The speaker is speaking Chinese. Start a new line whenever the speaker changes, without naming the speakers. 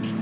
嗯